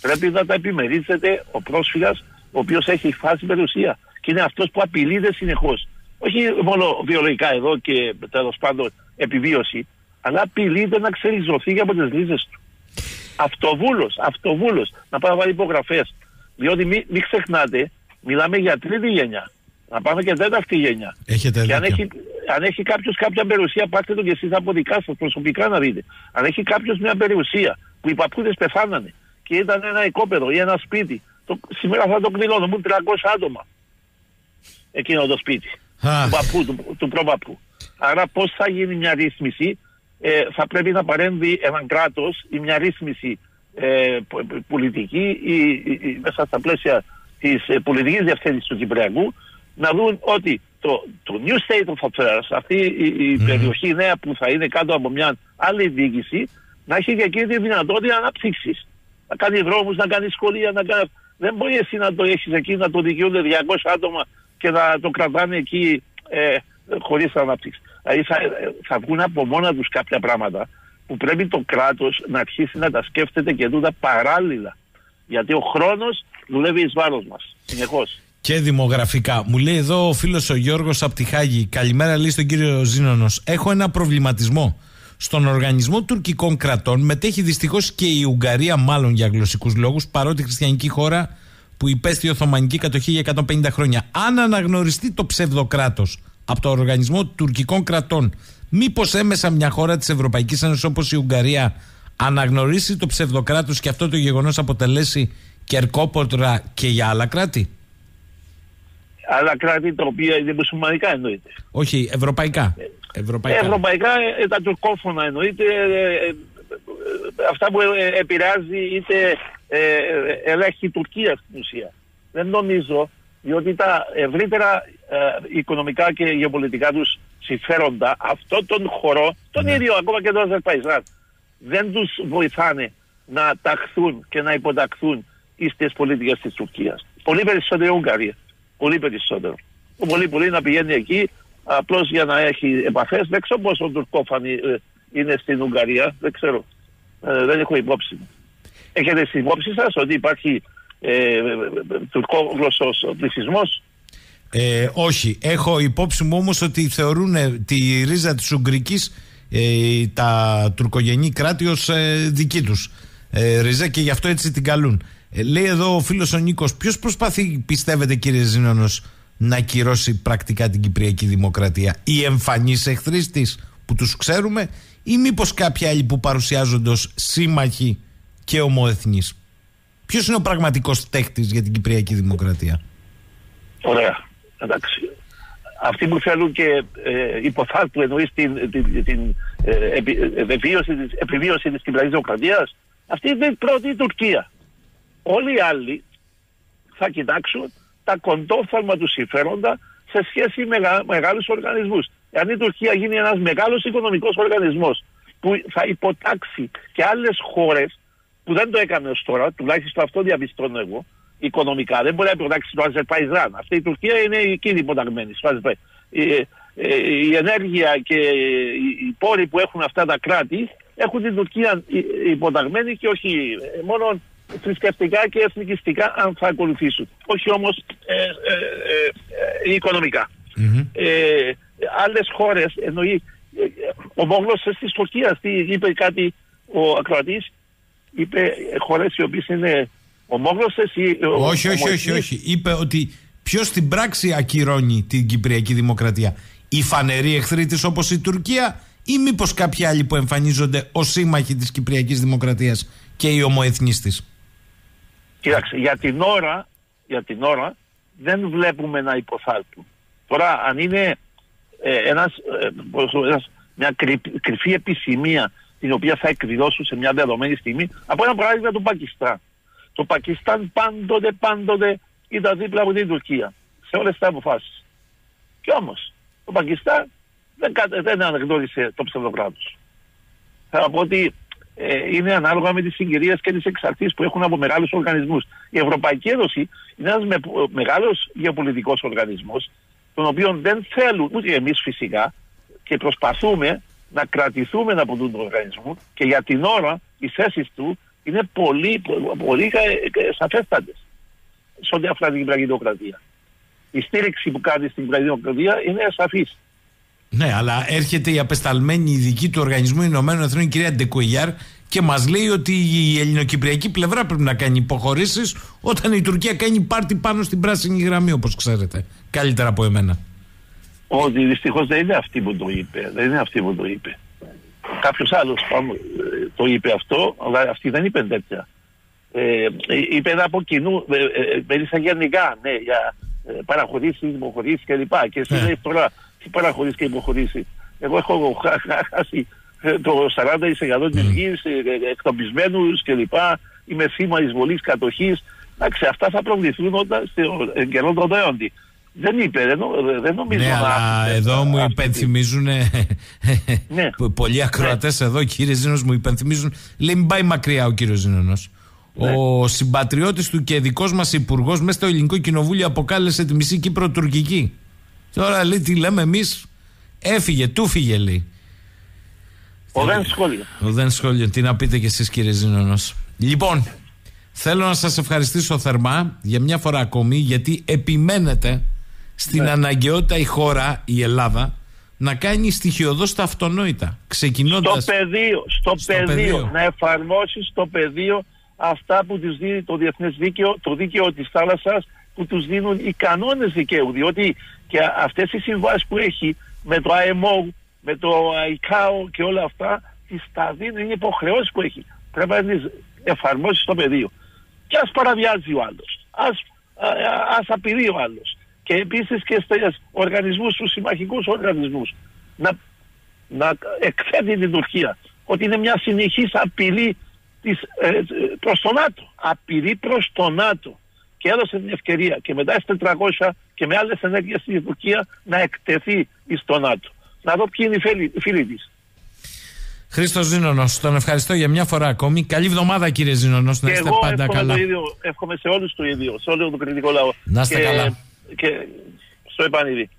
Πρέπει να τα επιμερίζεται ο πρόσφυγας ο οποίος έχει φάση περιουσία και είναι αυτός που απειλείται συνεχώς. Όχι μόνο βιολογικά εδώ και τέλος πάντων επιβίωση, αλλά απειλείται να ξεριζωθεί από τις λύσεις του. Αυτοβούλος, αυτοβούλος, να πάει να βάλει υπογραφές. Διότι μην μη ξεχνάτε, μιλάμε για τρίτη γενιά. Να πάμε και τέταρτη γενιά. Έχετε και αν έχει, αν έχει κάποιος κάποια περιουσία, πάρτε το και εσείς από δικά σας προσωπικά να δείτε. Αν έχει κάποιος μια περιουσία που οι παππούδες πεθάνανε και ήταν ένα οικόπεδο ή ένα σπίτι, το, σήμερα θα το κλειδώνω, 300 άτομα εκείνο το σπίτι του παππού, του, του προπαππού. Άρα πώς θα γίνει μια ρύθμιση, ε, θα πρέπει να παρέμβει ένα κράτος ή μια ρύθμιση ε, πολιτική ή, ή, μέσα στα πλαίσια της ε, πολιτικής διευθύνση του Κυπριακού να δουν ότι το, το New State of Affairs, αυτή η, περιοχή νέα που θα είναι κάτω από μια άλλη διοίκηση, να έχει και εκείνη τη δυνατότητα ανάπτυξης. Να κάνει δρόμους, να κάνει σχολεία, να κάνει. Δεν μπορεί εσύ να το έχεις εκεί, να το δικαιούνται 200 άτομα και να το κρατάνε εκεί ε, χωρίς ανάπτυξη. Δηλαδή θα, θα βγουν από μόνα τους κάποια πράγματα που πρέπει το κράτος να αρχίσει να τα σκέφτεται και τούτα παράλληλα. Γιατί ο χρόνος δουλεύει εις βάρος μας. Συνεχώς. Και δημογραφικά. Μου λέει εδώ ο φίλος ο Γιώργος από τη Χάγη. Καλημέρα, λέει στον κύριο Ζήνονο. Έχω ένα προβληματισμό. Στον οργανισμό τουρκικών κρατών μετέχει δυστυχώς και η Ουγγαρία, μάλλον για γλωσσικούς λόγους, παρότι χριστιανική χώρα που υπέστη Οθωμανική κατοχή για 150 χρόνια. Αν αναγνωριστεί το ψευδοκράτος από το οργανισμό τουρκικών κρατών, μήπως έμεσα μια χώρα της Ευρωπαϊκής Ένωσης όπως η Ουγγαρία αναγνωρίσει το ψευδοκράτος και αυτό το γεγονός αποτελέσει κερκόποτρα και για άλλα κράτη; Άλλα κράτη τα οποία είναι μουσουλμανικά εννοείται. Όχι, ευρωπαϊκά. Ευρωπαϊκά, ευρωπαϊκά ε, τα τουρκόφωνα εννοείται. Ε, ε, αυτά που επηρεάζει είτε ελέγχει η Τουρκία στην ουσία. Δεν νομίζω, διότι τα ευρύτερα οικονομικά και γεωπολιτικά τους συμφέροντα αυτόν τον χώρο, τον ναι. ίδιο ακόμα και τον Αζερπαϊζάν, δεν τους βοηθάνε να ταχθούν και να υποταχθούν στις πολιτικές της Τουρκίας. Πολύ περισσότερο η Ουγγαρία. Πολύ περισσότερο. Πολύ πολύ να πηγαίνει εκεί απλώς για να έχει επαφές. Δεν ξέρω πόσο τουρκόφανη ε, είναι στην Ουγγαρία. Δεν ξέρω. Ε, δεν έχω υπόψη Έχετε στην υπόψη σας ότι υπάρχει ε, τουρκόγλωσσος πληθυσμός; Ε, όχι. Έχω υπόψη μου όμως ότι θεωρούν τη ρίζα της Ουγγρικής ε, τα τουρκογενή κράτη ως ε, δική τους ε, ρίζα και γι' αυτό έτσι την καλούν. λέει εδώ ο φίλος ο Νίκος, ποιος προσπαθεί πιστεύετε κύριε Ζήνωνος να κυρώσει πρακτικά την Κυπριακή Δημοκρατία; Οι εμφανείς εχθροί τη που τους ξέρουμε, ή μήπως κάποιοι άλλοι που παρουσιάζονται ως σύμμαχοι και ομοεθνείς; Ποιος είναι ο πραγματικός τέχτη για την Κυπριακή Δημοκρατία; Ωραία. Εντάξει. Αυτοί που θέλουν και ε, υποθάλπου εννοείς την, την, την ε, επιβίωση, της, επιβίωση της Κυπριακής Δημοκρατίας, αυτή είναι η πρώτη η Τουρκία. Όλοι οι άλλοι θα κοιτάξουν τα κοντόφθαλμα του συμφέροντα σε σχέση με μεγάλους οργανισμούς. Αν η Τουρκία γίνει ένας μεγάλος οικονομικός οργανισμός που θα υποτάξει και άλλες χώρες που δεν το έκανε ως τώρα, τουλάχιστον αυτό διαπιστώνω εγώ, οικονομικά. Δεν μπορεί να υποτάξει το Αζερπαϊζάν. Αυτή η Τουρκία είναι εκείνη υποταγμένη. Η, ε, η ενέργεια και οι πόροι που έχουν αυτά τα κράτη έχουν την Τουρκία υποταγμένη και όχι ε, μόνο θρησκευτικά και εθνικιστικά αν θα ακολουθήσουν. Όχι όμως ε, ε, ε, οικονομικά. Mm-hmm. Ε, άλλες χώρες εννοεί ο Μόγλος της Τουρκίας τι είπε κάτι ο ακροατής είπε χώρες οι οποίες είναι ομόγλωσσες ή όχι, όχι, όχι, όχι. Είπε ότι ποιος στην πράξη ακυρώνει την Κυπριακή Δημοκρατία. Οι φανεροί εχθροί της όπως η Τουρκία ή μήπως κάποιοι άλλοι που εμφανίζονται ως σύμμαχοι της Κυπριακής Δημοκρατίας και οι ομοεθνείς της. Κοίταξε, για την ώρα, για την ώρα δεν βλέπουμε να υποθάλπουν. Τώρα, αν είναι ε, ένας, ε, ένας, μια κρυφή επισημία την οποία θα εκδηλώσουν σε μια δεδομένη στιγμή, από ένα παράδειγμα του Πακιστάν. Το Πακιστάν πάντοτε, πάντοτε ήταν δίπλα από την Τουρκία σε όλες τις αποφάσεις. Και όμως, το Πακιστάν δεν, δεν αναγνώρισε το ψευδοκράτος. Θα πω ότι ε, είναι ανάλογα με τις συγκυρίες και τις εξαρτήσεις που έχουν από μεγάλους οργανισμούς. Η Ευρωπαϊκή Ένωση είναι ένας με, μεγάλος γεωπολιτικός οργανισμός, τον οποίο δεν θέλουν ούτε εμείς φυσικά και προσπαθούμε να κρατηθούμε από τον οργανισμό και για την ώρα οι θέσεις του είναι πολύ, πολύ σαφέστατες σε ό,τι αφορά την Κυπριακή Δημοκρατία. Η στήριξη που κάνει στην Κυπριακή Δημοκρατία είναι σαφής. Ναι, αλλά έρχεται η απεσταλμένη ειδική του Οργανισμού Ηνωμένων Εθνών, η κυρία Ντεκουγιάρ, και μας λέει ότι η ελληνοκυπριακή πλευρά πρέπει να κάνει υποχωρήσεις όταν η Τουρκία κάνει πάρτι πάνω στην πράσινη γραμμή, όπως ξέρετε. Καλύτερα από εμένα. Ότι δυστυχώς δεν είναι αυτή που το είπε. Δεν είναι αυτή που το είπε. Κάποιος άλλος ε, το είπε αυτό, αλλά αυτή δεν είπε τέτοια. Ε, είπε ένα από κοινού, ε, ε, γενικά, ναι, για ε, παραχωρήσεις, υποχωρήσει κλπ. Και εσύ ναι. λέει τώρα τι παραχωρήσει και υποχωρήσει. Εγώ έχω χάσει ε, το 40% της γης, ε, εκτοπισμένους κλπ. Είμαι θύμα εισβολής κατοχής. Εντάξει, αυτά θα προβληθούν όταν, στο καιρό των δέοντι. Δεν είπε, δεν, δεν νομίζω ναι, να αλλά εδώ μου υπενθυμίζουν ναι. [laughs] πολλοί ακροατές ναι. εδώ, κύριε Ζήνος, μου υπενθυμίζουν. Λέει, μην πάει μακριά ο κύριος Ζήνονο. Ναι. Ο συμπατριώτης του και δικός μας υπουργός μέσα στο ελληνικό κοινοβούλιο αποκάλεσε τη μισή Κύπρο τουρκική. Τώρα λέει τι λέμε εμείς; Έφυγε, του φύγε λέει. Ο δεν σχόλιο. Ο δεν σχόλιο. Τι να πείτε κι εσείς κύριε Ζήνονο. Λοιπόν, θέλω να σας ευχαριστήσω θερμά για μια φορά ακόμη γιατί επιμένετε στην ναι. αναγκαιότητα η χώρα, η Ελλάδα, να κάνει στοιχειοδός τα αυτονόητα. Ξεκινώντας... Στο πεδίο, στο, πεδίο, να εφαρμόσεις στο πεδίο αυτά που του δίνει το διεθνές δίκαιο, το δίκαιο της θάλασσας, που τους δίνουν οι κανόνες δικαίου. Διότι και αυτές οι συμβάσεις που έχει με το IMO, με το ICAO και όλα αυτά, τις τα δίνουν, είναι υποχρεώσεις που έχει. Πρέπει να τις εφαρμόσεις στο πεδίο. Και ας παραβιάζει ο άλλος. Α απειλεί ο άλλος και επίσης και στους οργανισμούς, στους συμμαχικούς οργανισμούς να, να εκθέτει την Τουρκία ότι είναι μια συνεχής απειλή της, ε, προς το ΝΑΤΟ. Απειλή προς το ΝΑΤΟ. Και έδωσε την ευκαιρία και μετά στις 400 και με άλλες ενέργειες στην Τουρκία να εκτεθεί στο ΝΑΤΟ. Να δω ποιοι είναι οι φίλοι, φίλοι της. Χρήστο Ζήνονο, τον ευχαριστώ για μια φορά ακόμη. Καλή εβδομάδα, κύριε Ζήνονο. Να είστε πάντα καλά. Το ίδιο, εύχομαι σε όλους το ίδιο, σε όλο το κριτικό λαό. Να είστε καλά και στο επανειδή.